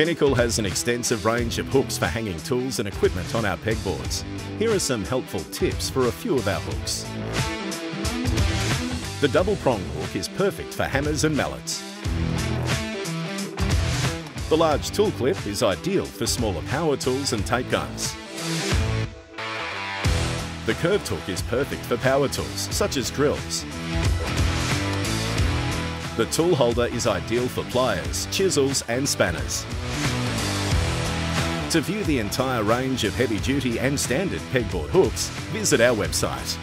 Pinnacle has an extensive range of hooks for hanging tools and equipment on our pegboards. Here are some helpful tips for a few of our hooks. The double prong hook is perfect for hammers and mallets. The large tool clip is ideal for smaller power tools and tape guns. The curved hook is perfect for power tools, such as drills. The tool holder is ideal for pliers, chisels and spanners. To view the entire range of heavy-duty and standard pegboard hooks, visit our website.